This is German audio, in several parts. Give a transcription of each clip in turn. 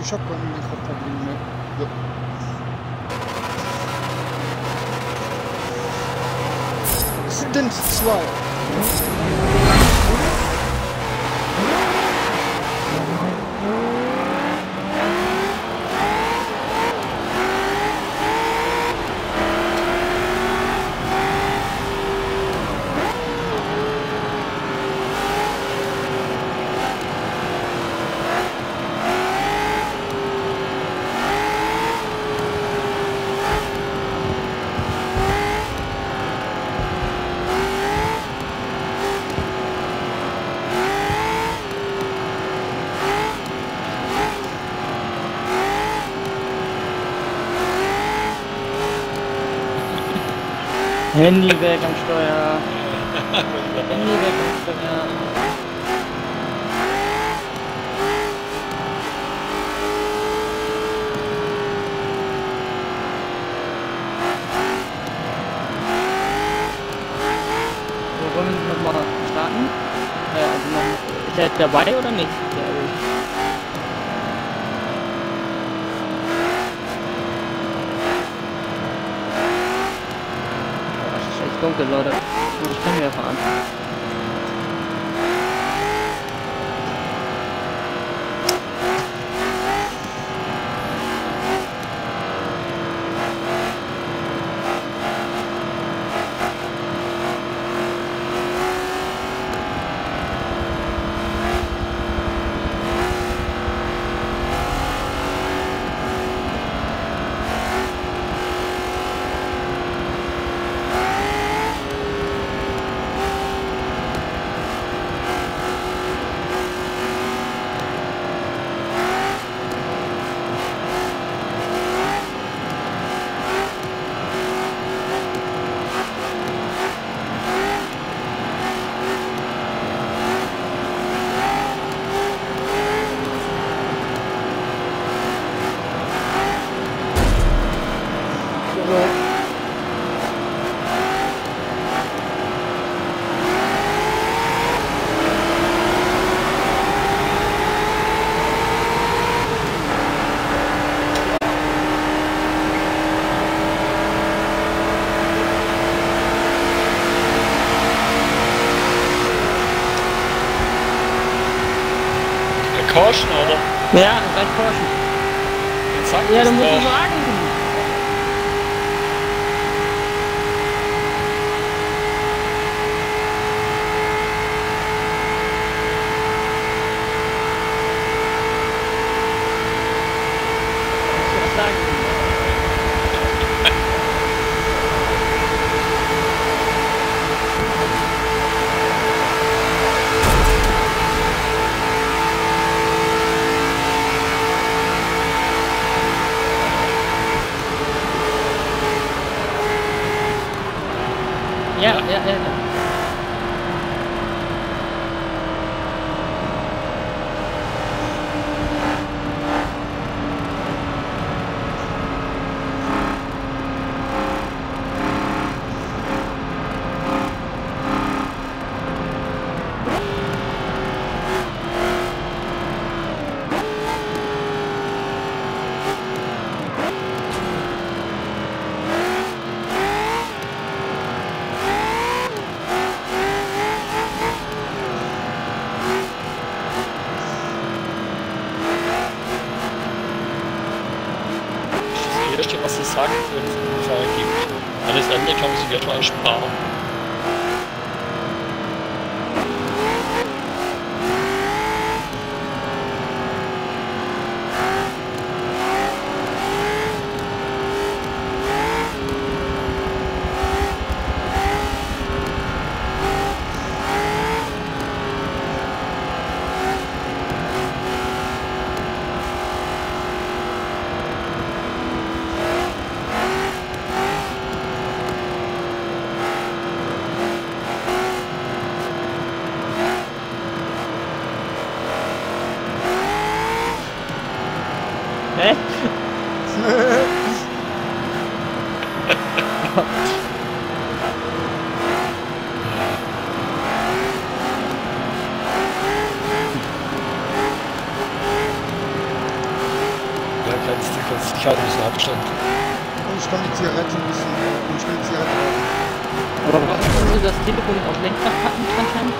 Ich hab kein Mikroproblem mehr. Ja. Handy weg am Steuer. Handy weg am Steuer. So, wollen wir nochmal starten? Äh, also noch, ist er dabei oder nicht? Der Erich? Oh, kann man sich etwa ersparen. Hä? begrenzt. Du kannst dich halt ein bisschen Abstand. Und ich kann die Zigarette ein bisschen, äh, und ich will die Zigarette rauchen. Aber warum kannst du das Telefon auf Lenkrad packen anscheinend?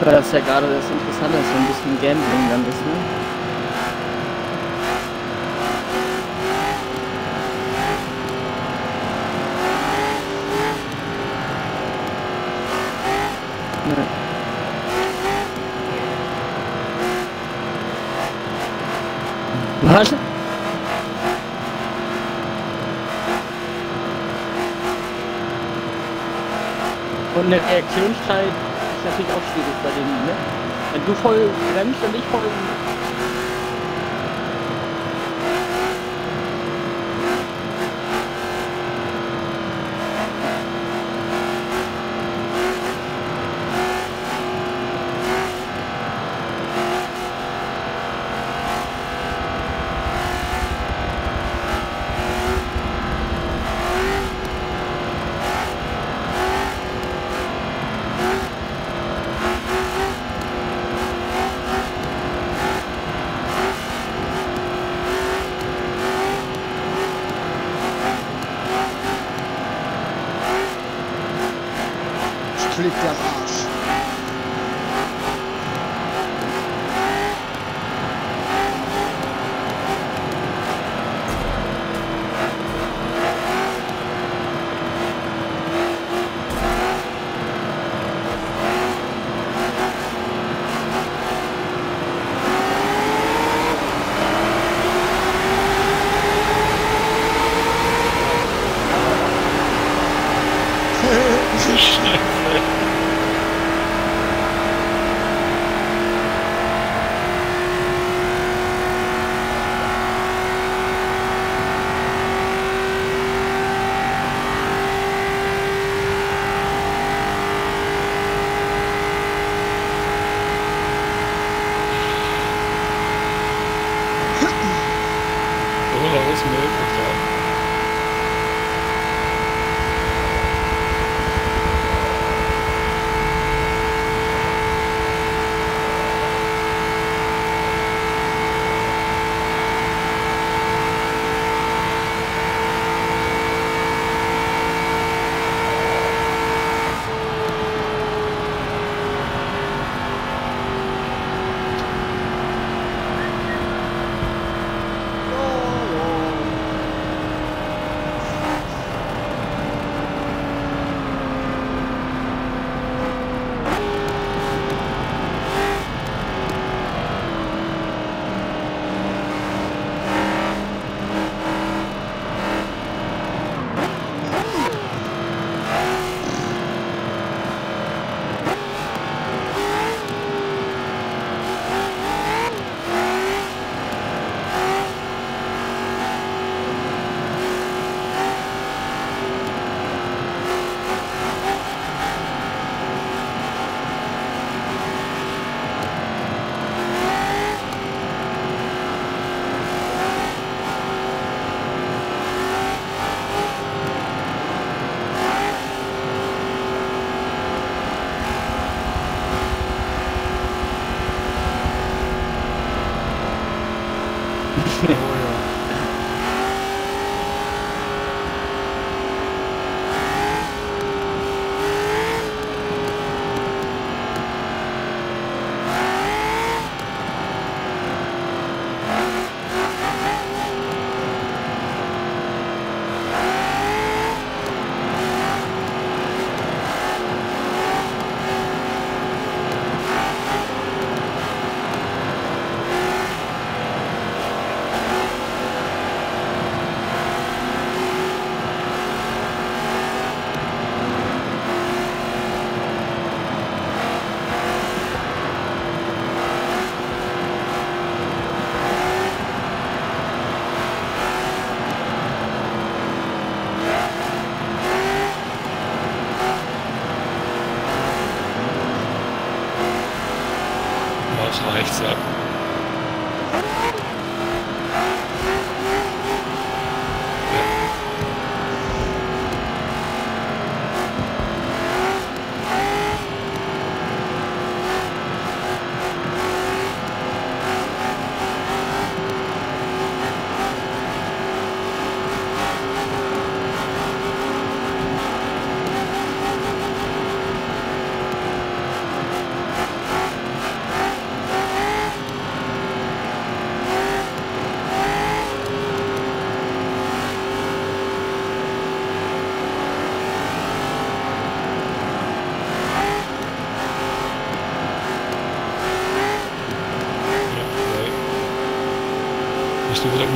Weil das ja gerade das Interessante ist, so ein bisschen Gambling dann ist, ne? Was? Und eine Reaktionszeit ist natürlich auch schwierig bei denen, ne? Wenn du voll bremst und ich voll.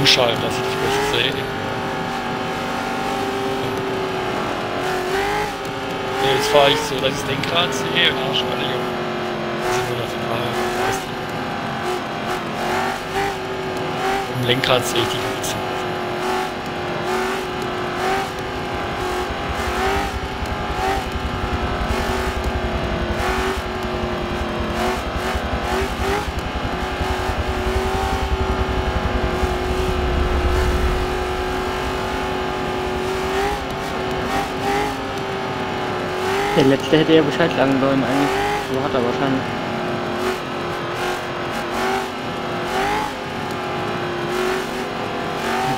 umschalten, dass ich das sehe. Ne, jetzt fahre ich so, dass ich das Lenkrad sehe. Ah, schade, Im Lenkrad sehe ich die Der letzte hätte ja Bescheid sagen sollen eigentlich. So hat er wahrscheinlich.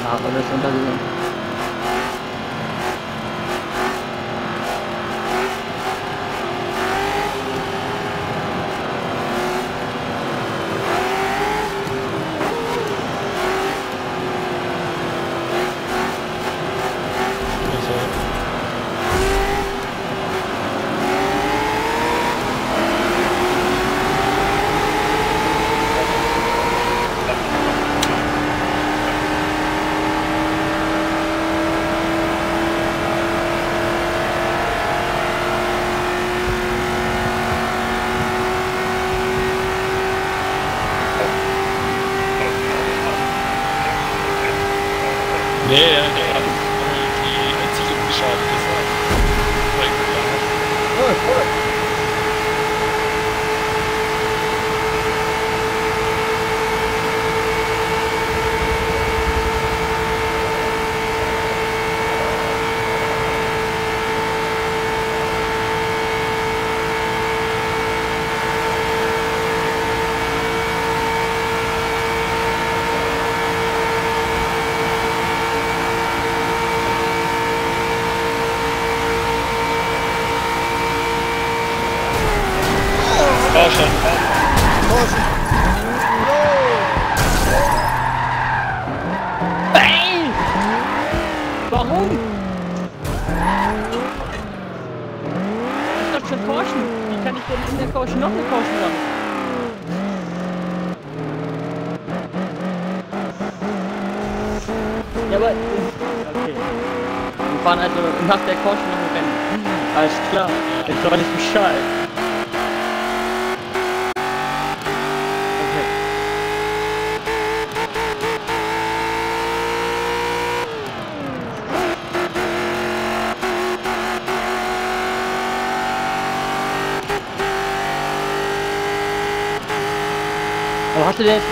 Ja, aber das ist untergegangen. today.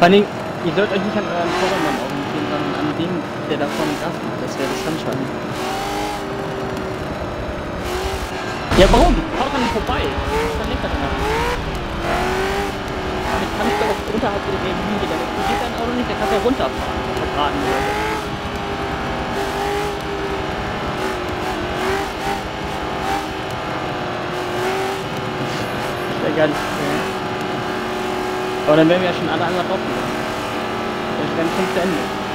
Vor allem, ihr sollt euch nicht an euren Vordermann orientieren, sondern an dem, der da vorne Gas macht. Das wäre das Handschalten. Ja, warum? Fahr doch an ihm vorbei. Ist ein Lenker dran. Damit kannst du auch unterhalb der Linie, der explodiert dein Auto nicht, der kann ja runterfahren. Verbraten oder so. Das wäre ganz. Äh aber dann wären wir ja schon alle einmal drauf gegangen. Das wäre schon zu Ende.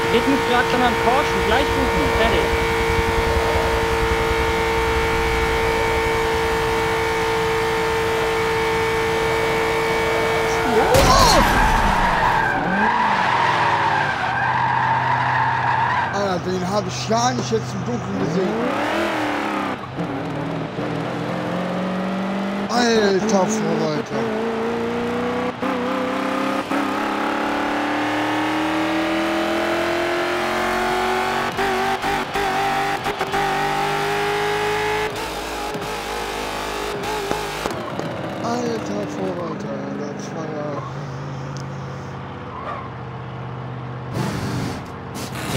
Nicht irgendwer dritten Grad, sondern Porsche, gleich rufen, fertig. Alter, den habe ich ja nicht jetzt im Dunkeln gesehen. Alter Verwalter.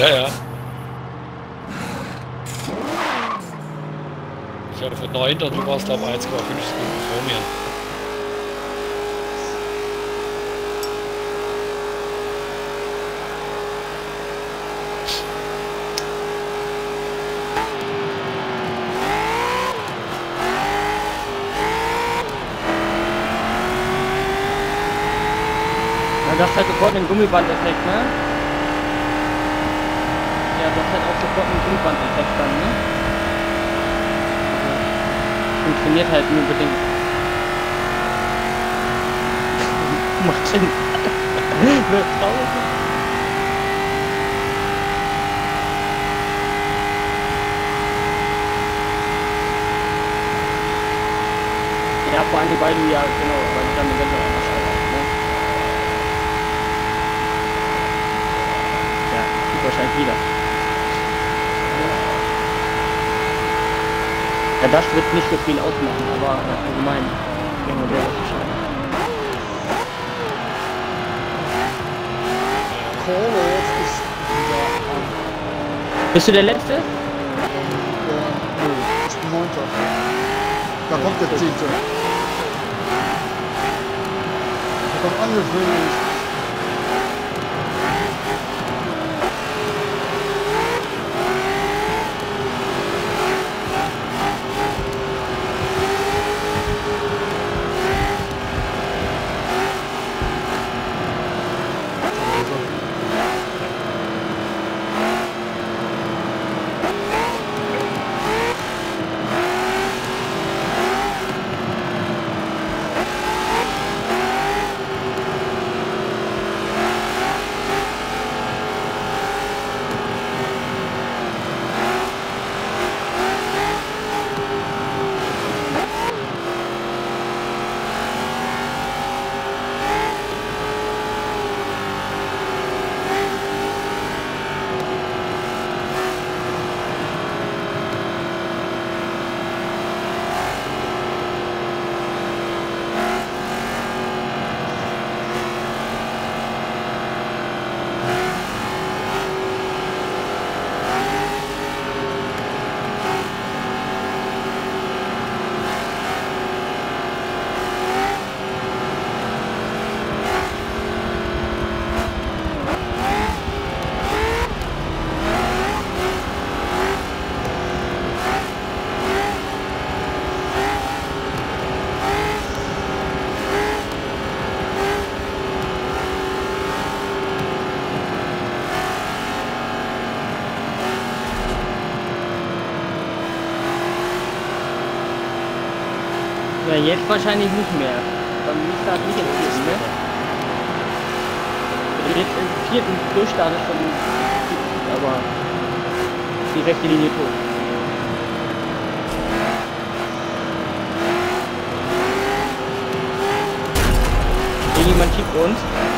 Ja. Ja. Ich hatte von 9 und du warst auf 1,5 Sekunden vor mir. Das hat sofort einen Gummibandeffekt, ne? Ja, das hat Gummibandeffekt dann, ne? Funktioniert halt nur bedingt. Macht Sinn. Wird traurig. Ja, vor allem die beiden, ja, genau, weil die dann anders arbeiten, ne? Ja, wahrscheinlich wieder. Ja, das wird nicht so viel ausmachen, aber äh, allgemein, genau der ist. Kohle jetzt ist wieder Bist du der Letzte? äh, nö, ich bin neunter. Da kommt der zehnte. Da kommt angekündigt. Ja, jetzt wahrscheinlich nicht mehr. Dann ist das nicht im vierten, ne? Jetzt im vierten durchstartest, dann aber die rechte Linie tot. Irgendjemand schiebt uns.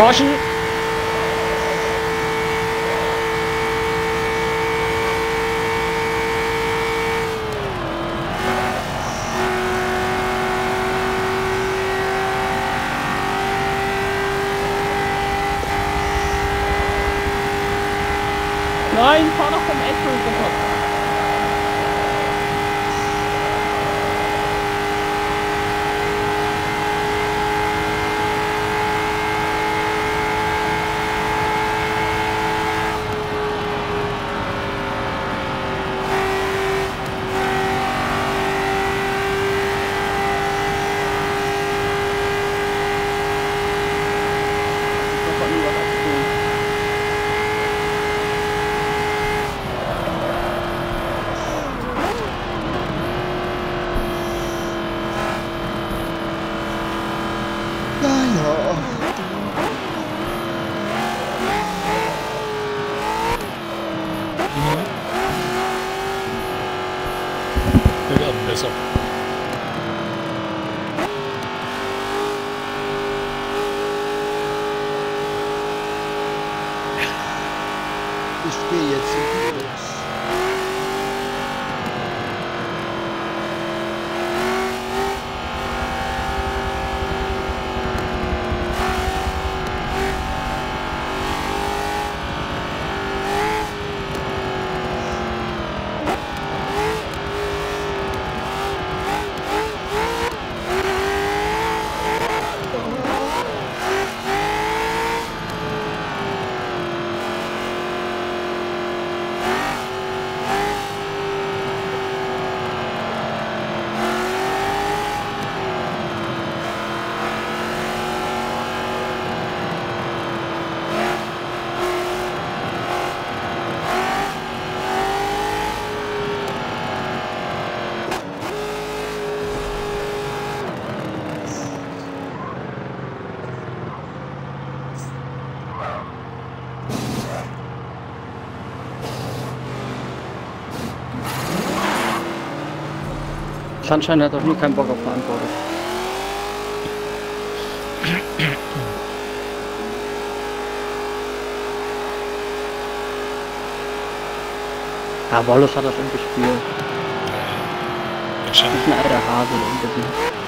华兴。Sunshine hat auch nie keinen Bock auf Verantwortung. Ja, Wallace hat das im gespielt. Wahrscheinlich. Ist ein alter Hase irgendwie.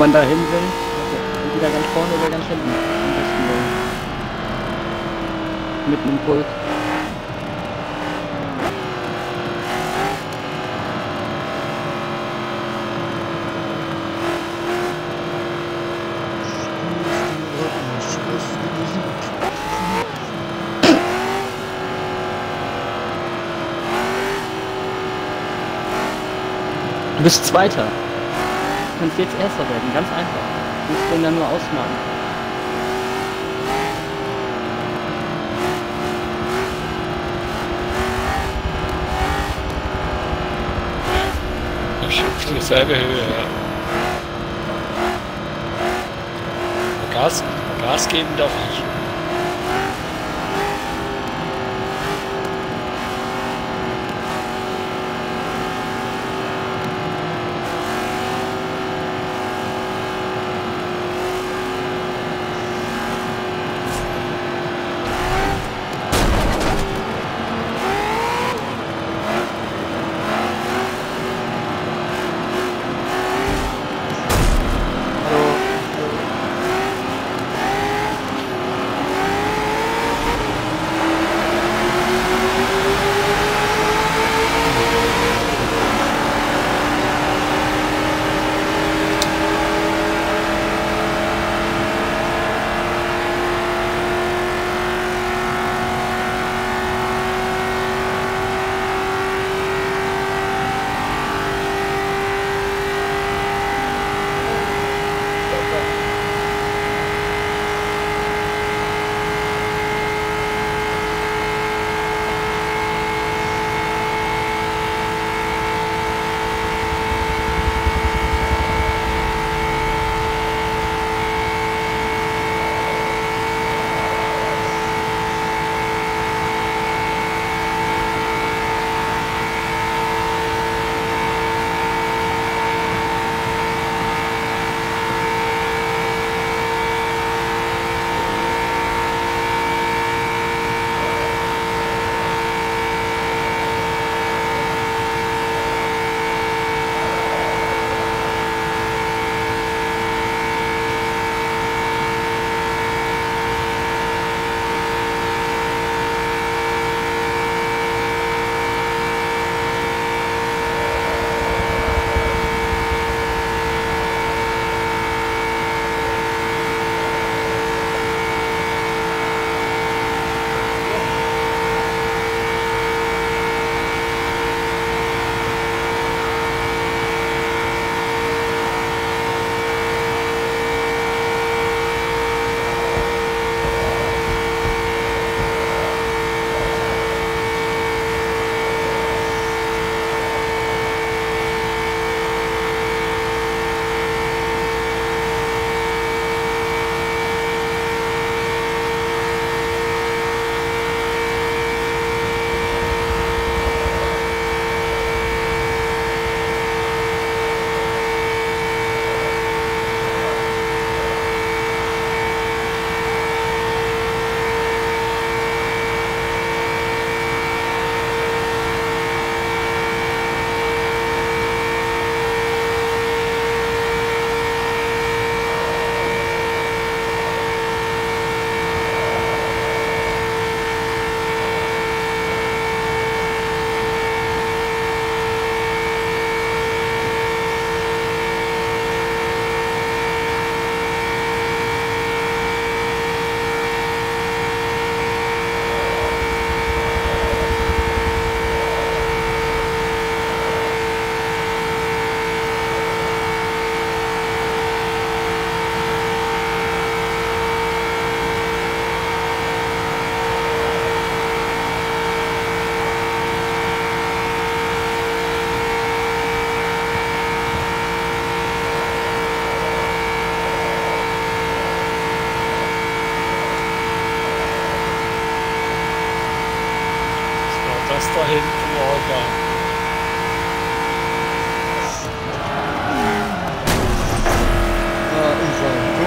man da hin will. Entweder ganz vorne oder ganz hinten. Am besten dann. Mitten im Pult. Du bist Zweiter. Kannst jetzt Erster werden, ganz einfach. Du musst den dann nur ausmachen. Auf dieselbe Höhe, ja. Gas, Gas geben darf ich.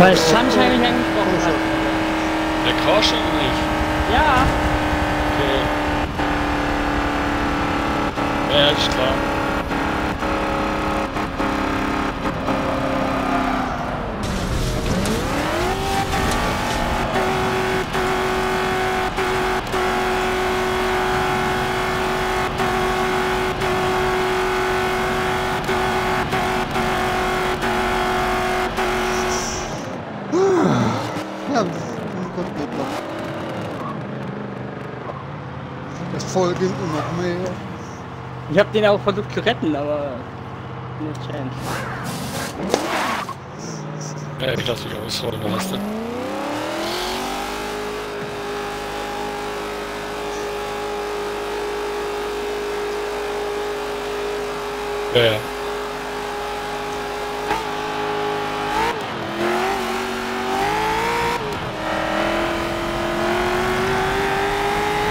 Unser. Weil Sunshine mich angesprochen hat. Der Karschen nicht. Ja. Okay. Ja, ist klar. Ja, um Gott geht noch. Es folgen immer noch mehr. Ich hab den auch versucht zu retten, aber No chance. Ja, ich lasse mich ausholen, weißt du. Ja, ja.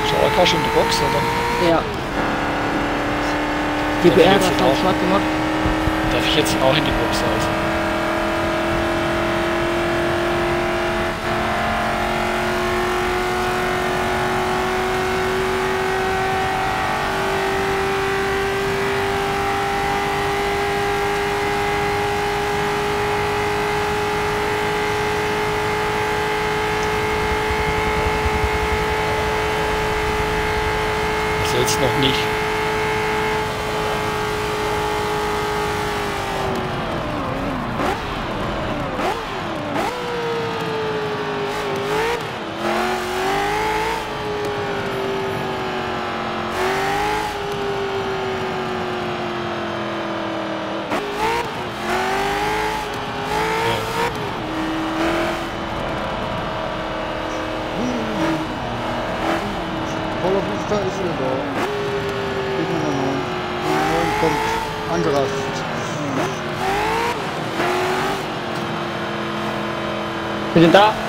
Schau, Akash in die Box, oder? Ja. GPR jetzt war auch. schwarz gemacht. Darf ich jetzt auch in die Box reisen? Also jetzt noch nicht. Paula Vista ist wieder da. Geht mit der neuen. Die neuen kommt angerast. Wir sind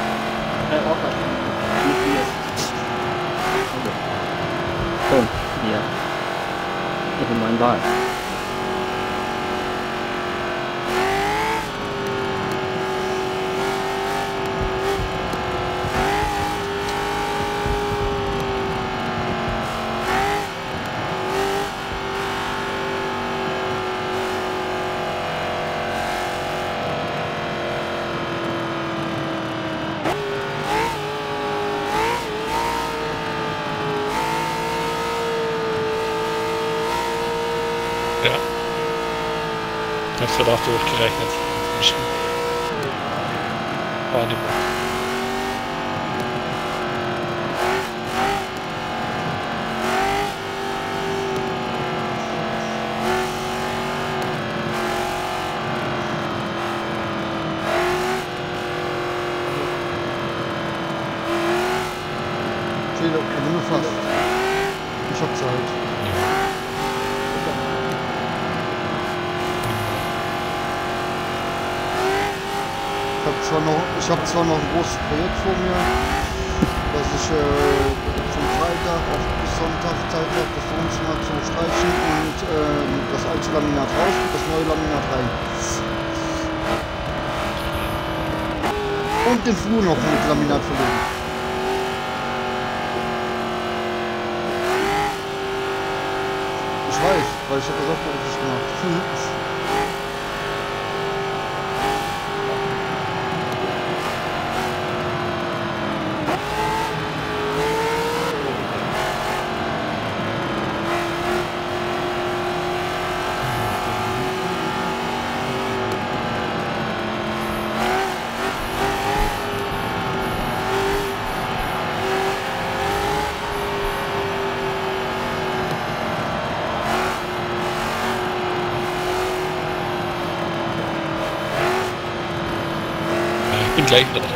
unfortunately. Ich habe zwar noch ein großes Projekt vor mir, dass ich äh, vom Freitag auf bis Sonntag Zeit habe, das Wohnzimmer zu streichen und ähm, das alte Laminat raus und das neue Laminat rein. Und den Flur noch mit Laminat verlegen. Ich weiß, weil ich habe das auch beruflich gemacht. gleich wieder dran.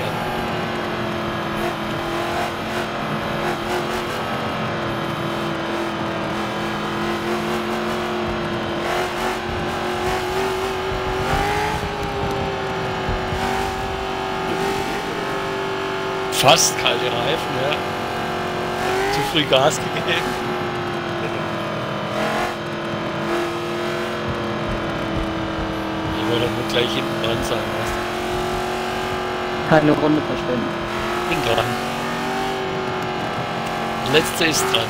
Fast kalte Reifen, ja. Zu früh Gas gegeben. Ich wollte nur gleich hinten dran sein. Keine Runde verschwenden. Bin dran. Das letzte ist dran,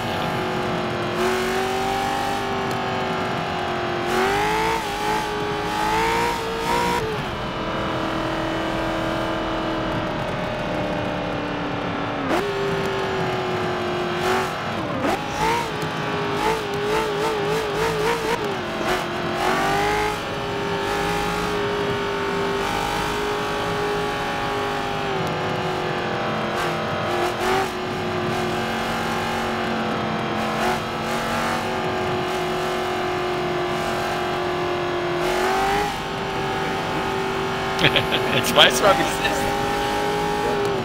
du mal, wie es ist.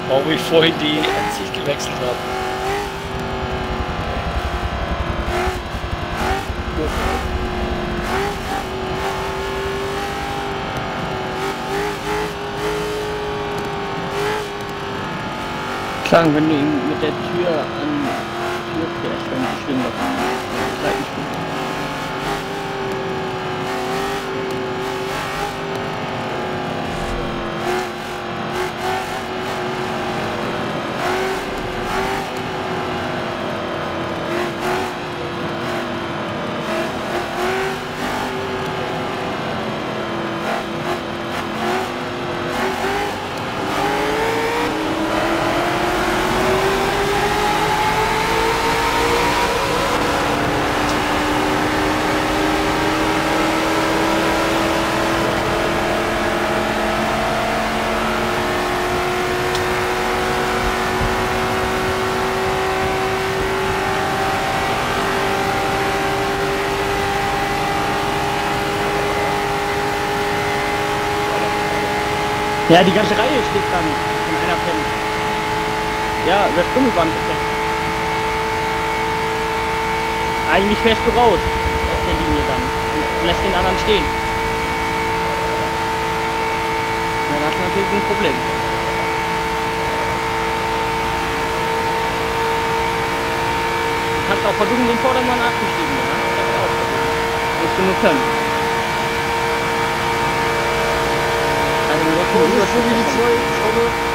Warum ich vorhin die Ansicht gewechselt habe. Sagen, wenn du ihn mit der Tür an die Tür fährst, dann ist schlimm auf dem Seitenspiegel. Ja, die ganze Reihe steht dann von einer Pen. Ja, das Gummiband ist weg. Eigentlich fährst du raus aus der Linie dann und lässt den anderen stehen. Dann hast du natürlich ein Problem. Du kannst auch versuchen, den Vordermann abzuschieben. Ja? Das auch versuchen. Musst du nur können. Also, du Oh, hier ist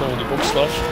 Uni, du sagst mal, wo die Box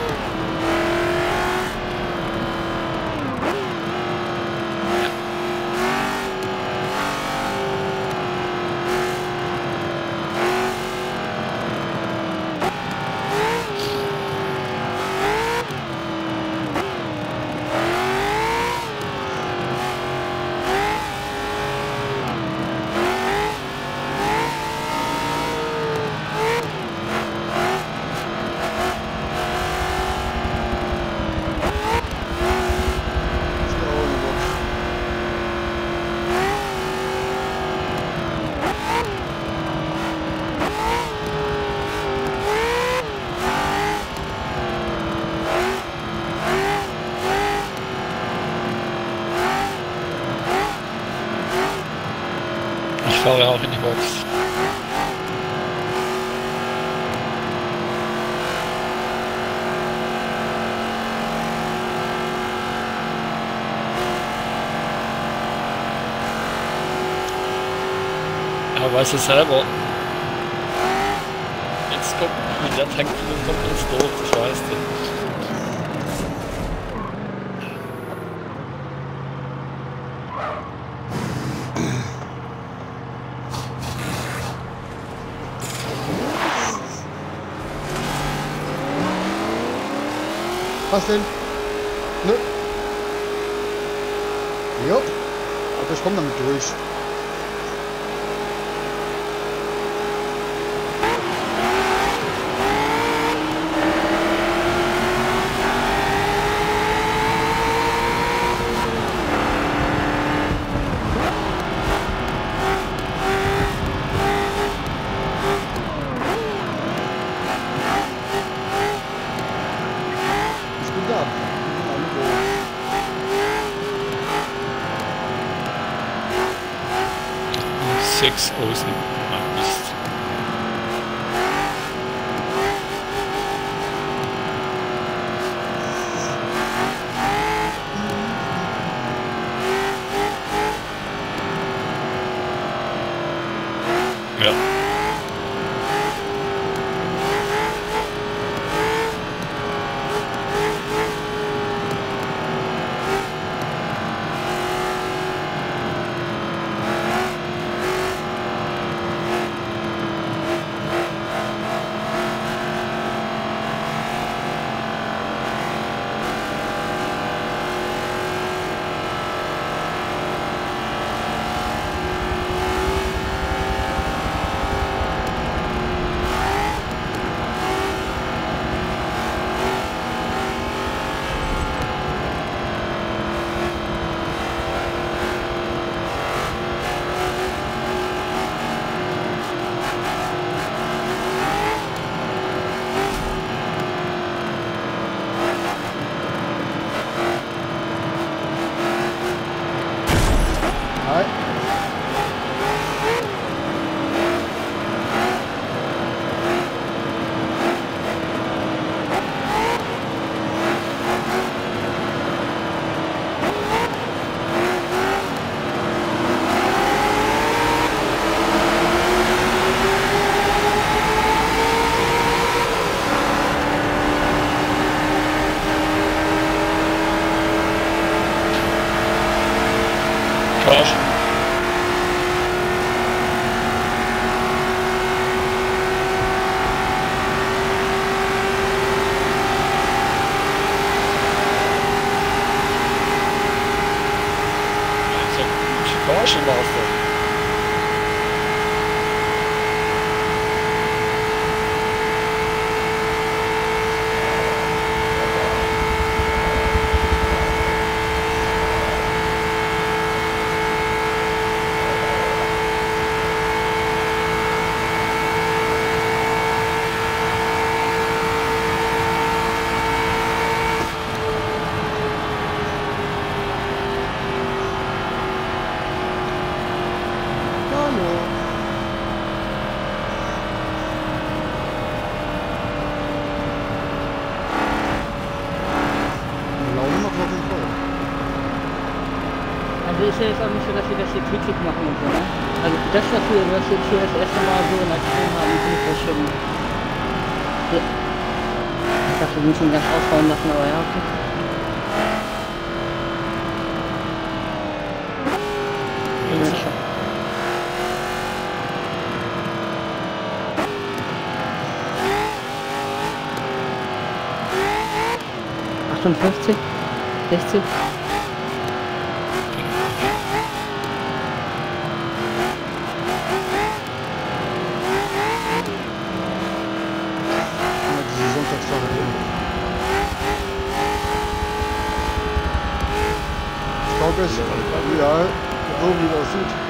weiß es selber. Jetzt kommt mit der Tankfüllung kommt uns doof, das weiß nicht. Was denn? Nö. Ne? Jo. Aber ich komme damit durch. ich hier das erste Mal so in Aktion haben, finde ich das schon... Ich dachte, wir müssen ihn ganz ausbauen lassen, aber ja, okay. Achtundfünfzig? Sechzig? Progress, ja, so wie das sieht.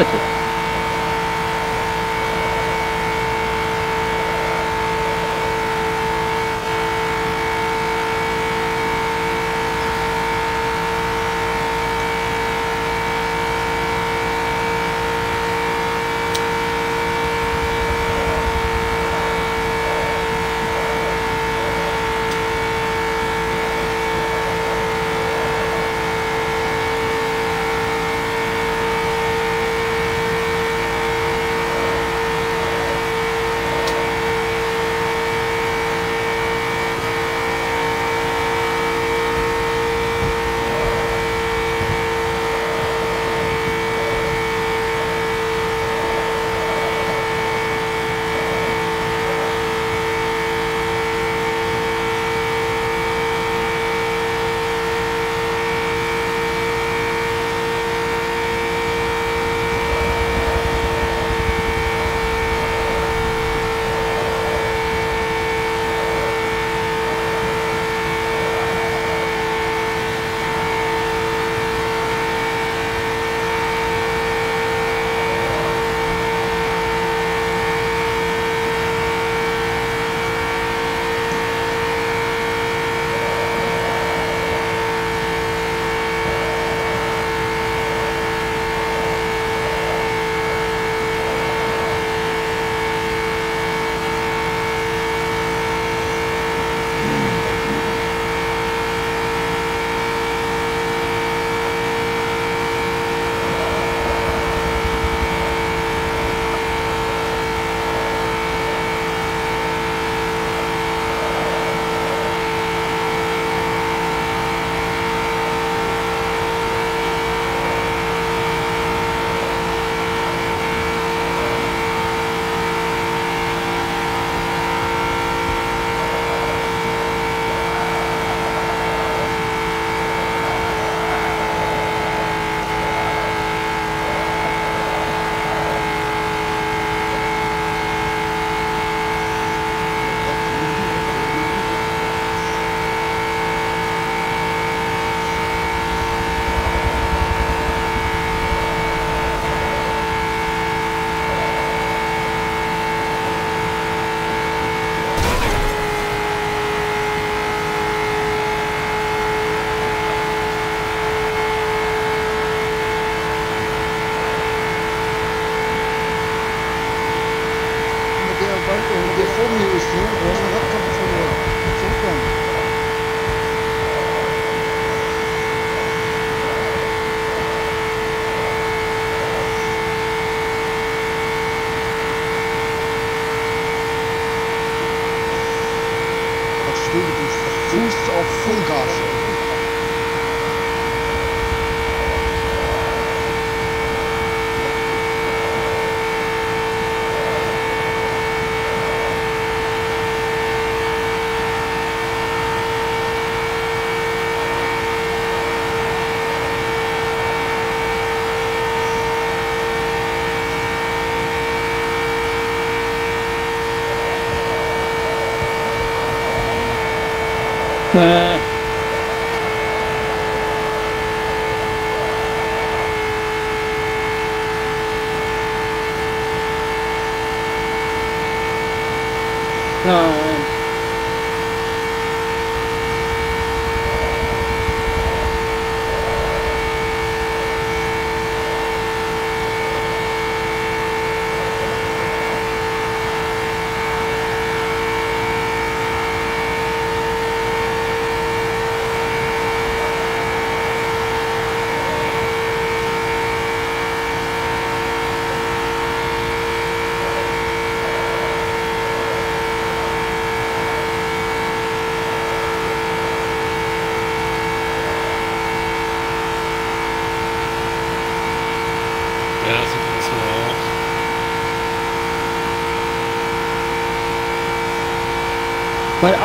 War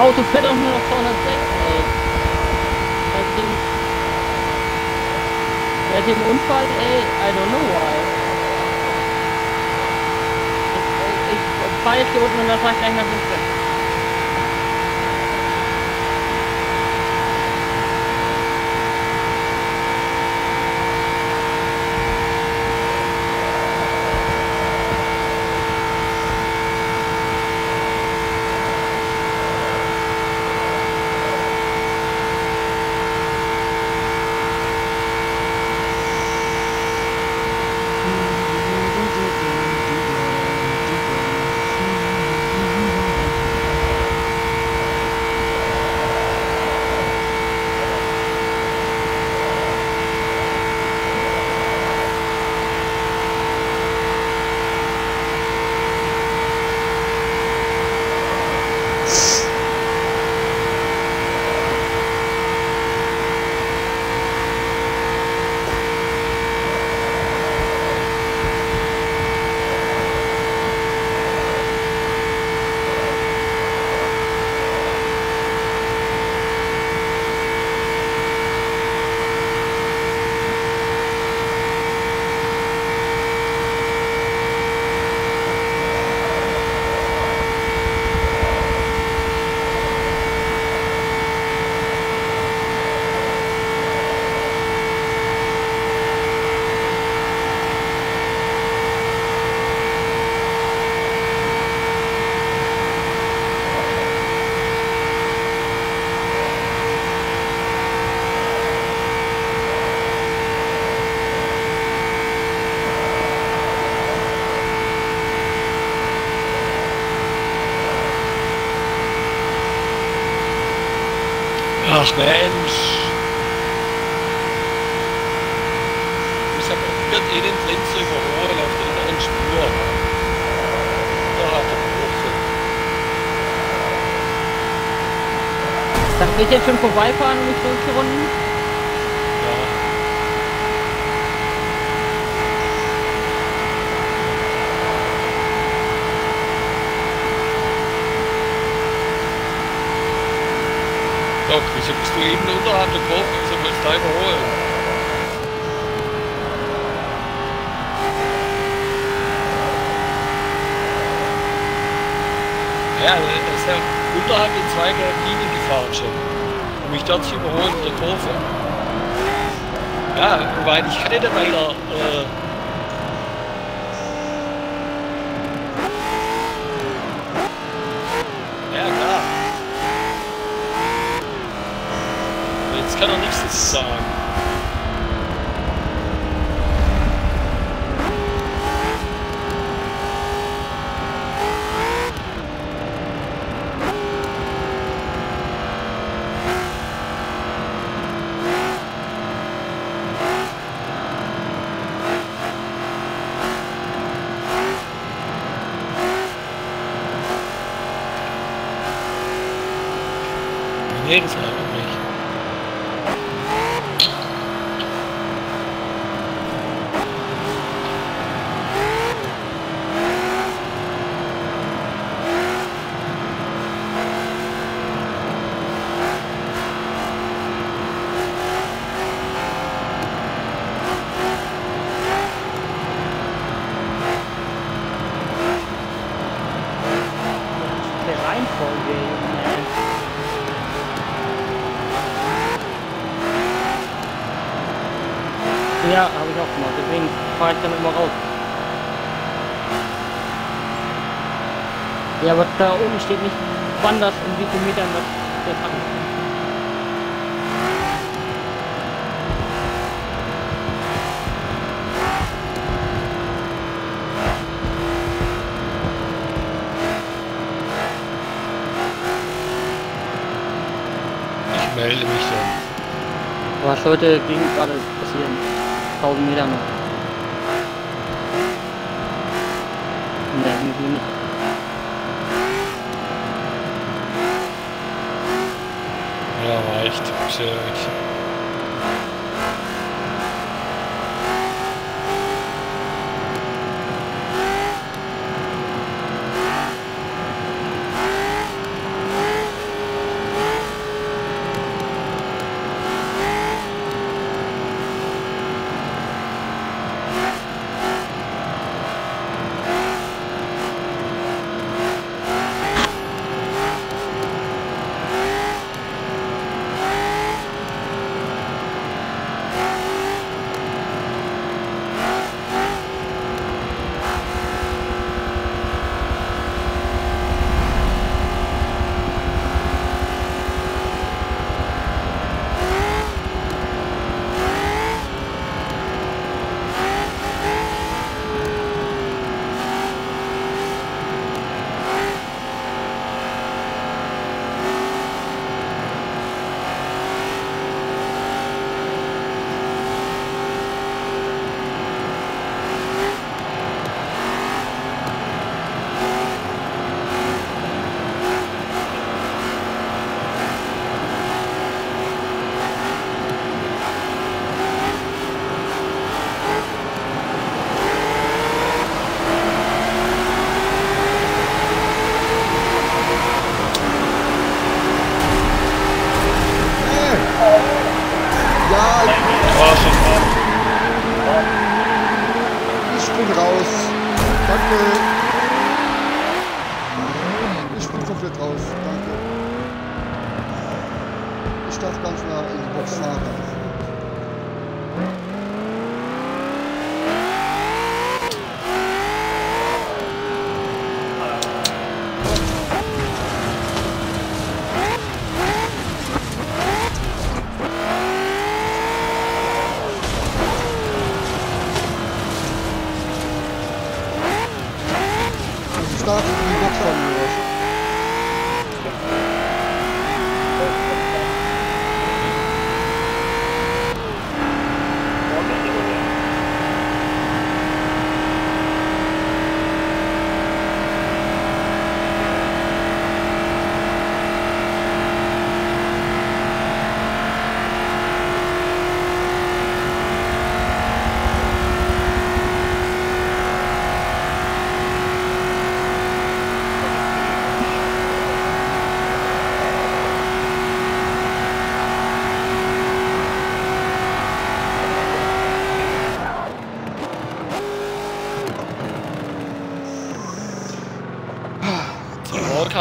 Auto fährt auch nur noch 206, ey. Seit dem, seit dem Unfall, ey, I don't know why. Ich, ich fahre jetzt hier unten und dann fahre ich gleich nach München. Darf ich jetzt schon vorbeifahren und nicht durch die Runden? Ja. Doc, wieso bist du eben unterhalb der Kurve? Wieso willst du da überholen? Ja, er ist ja unterhalb den zwei gelben Linien gefahren schon. Um mich dort zu überholen in der Kurve. Ja, weil ich kann nicht weiter. Äh, ja, klar. Jetzt kann er nichts dazu sagen. Nee, das war auch nicht. Der Reihenfolge, Junge. Ja, habe ich auch gemacht, deswegen fahre ich dann immer raus. Ja, aber da oben steht nicht, wann das und wie viele Metern das der Tag ist. Ich melde mich dann. Was sollte gegen gerade passieren? 1000 Meter noch. Ne, irgendwie nicht. Ja, reicht. Sehr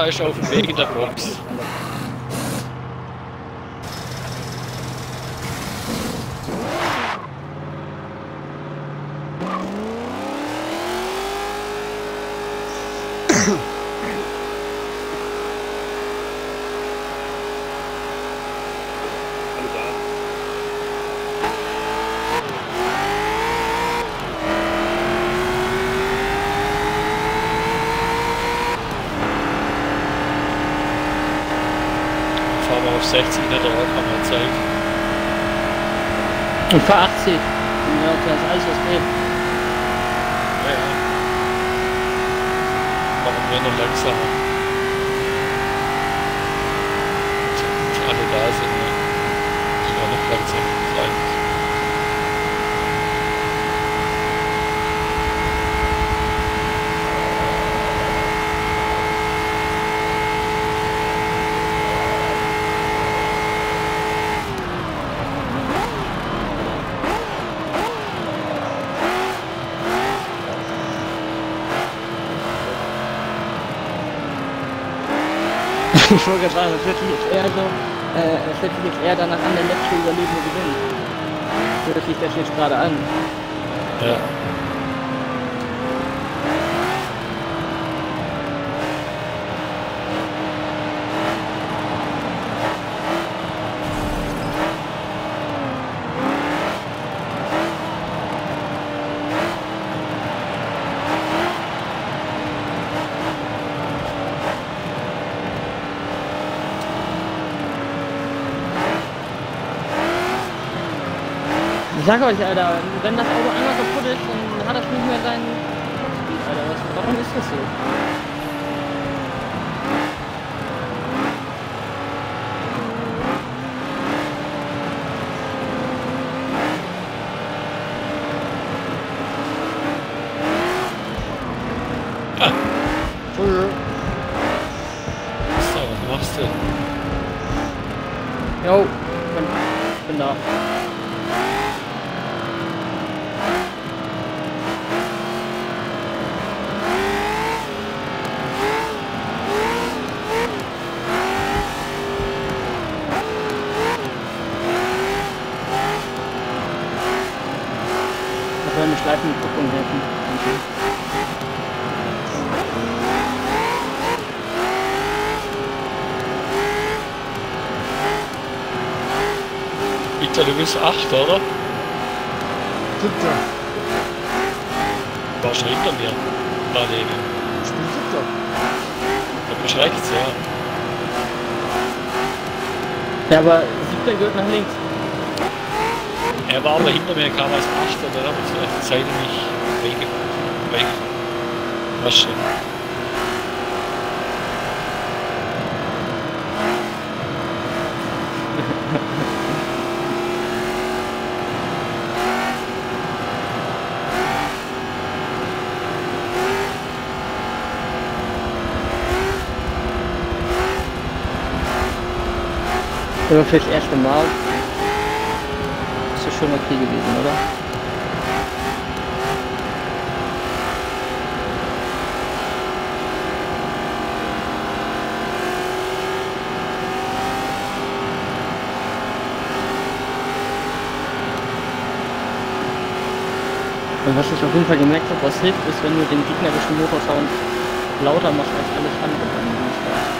ist auf dem Weg in der Box. Fahren wir auf 60 in der Dauerkammerzeit. Und fahr 80. Ja, das ist alles, was geht. Ja, ja. Machen wir noch langsamer. Sind alle Ich wollte gerade sagen, das hört sich jetzt eher so, äh, das hört sich jetzt eher danach an, der letzte Überlebende gewinnt. So hört sich das jetzt gerade an. Ja. Ich sag euch, Alter, wenn das Auto einmal kaputt ist, dann hat das nicht mehr seinen Speed, Alter. Warum ist das so? Entschuldigung. So, was machst du? Jo, bin, bin da. Das soll eine schleifende Kupplung helfen. Victor, du bist 8, oder? Siebter. Du warst schon hinter mir. Gerade eben. Ich bin siebter. Du bist rechts, ja. Ja, aber siebter gehört nach links. Er war aber hinter mir, kam als 8, und dann habe ich auf die Seite mich wege. Weg. Was schön. Aber fürs erste Mal ist das schon okay gewesen, oder? Und was ich auf jeden Fall gemerkt habe, was hilft, ist, wenn du den gegnerischen Motorsound lauter machst als alles andere. beim Restart.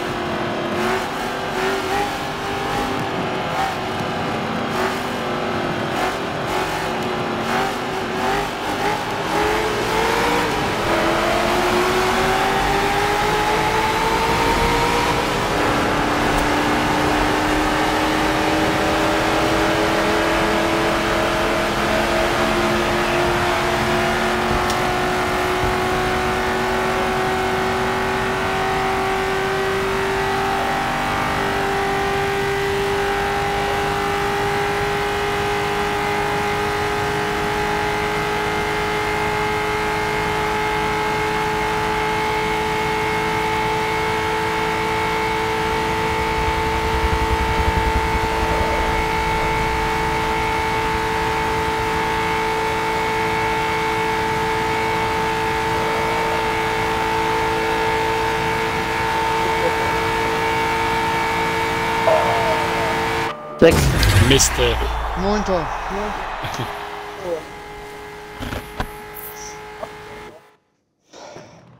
Sechs. Ey. Neunter.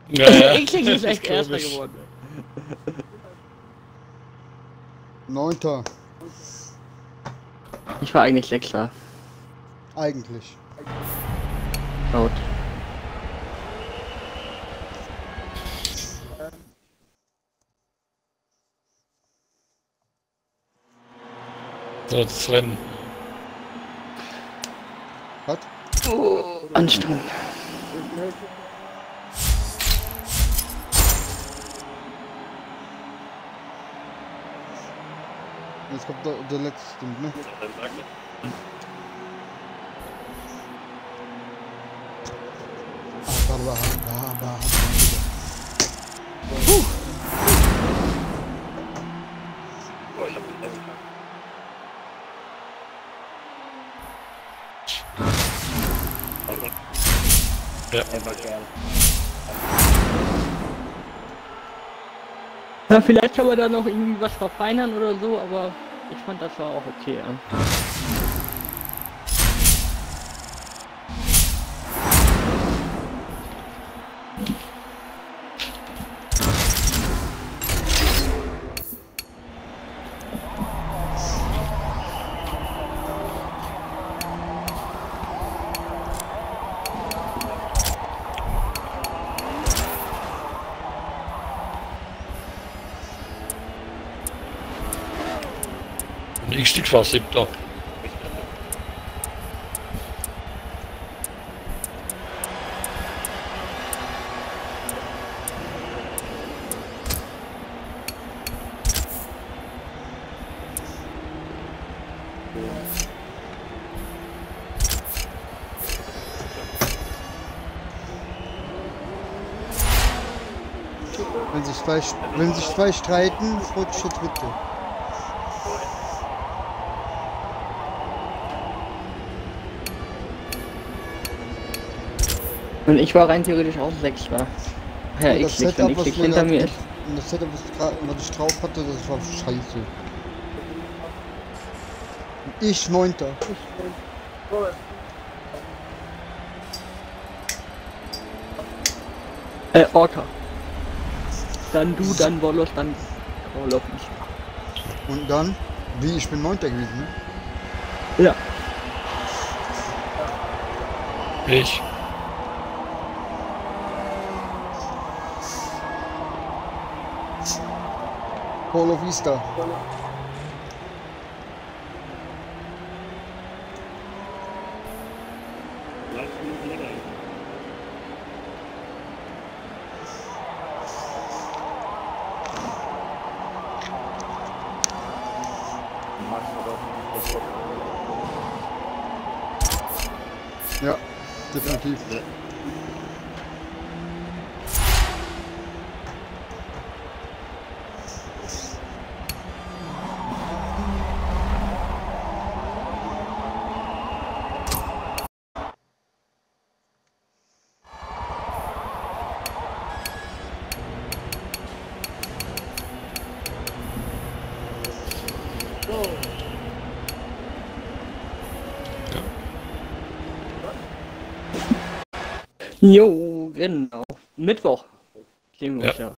Ja, ja. Eklig ist echt Erster geworden. Neunter. Ich war eigentlich Sechster. Eigentlich. Laut. Das Rennen. Was? Anstrengend. Jetzt kommt der, der letzte, ne? Aber, aber, aber, Ja. Na, vielleicht kann man da noch irgendwie was verfeinern oder so, aber ich fand das war auch okay. Ja. Fast siebter. Wenn sich zwei, wenn sich zwei streiten, rutscht der dritte. Und ich war rein theoretisch auch Sechster. Ja, Und ich liegt, wenn ich was liegt hinter grad- mir ist. und das Setup, was, grad- was ich drauf hatte, das war scheiße. Ich neunter. Äh, Orca. Dann du, dann Volos, dann Call of Duty. Und dann, wie ich bin neunter gewesen, ne? Ja. Ich. Call of Jo, genau. Mittwoch. Uns Ja. ja.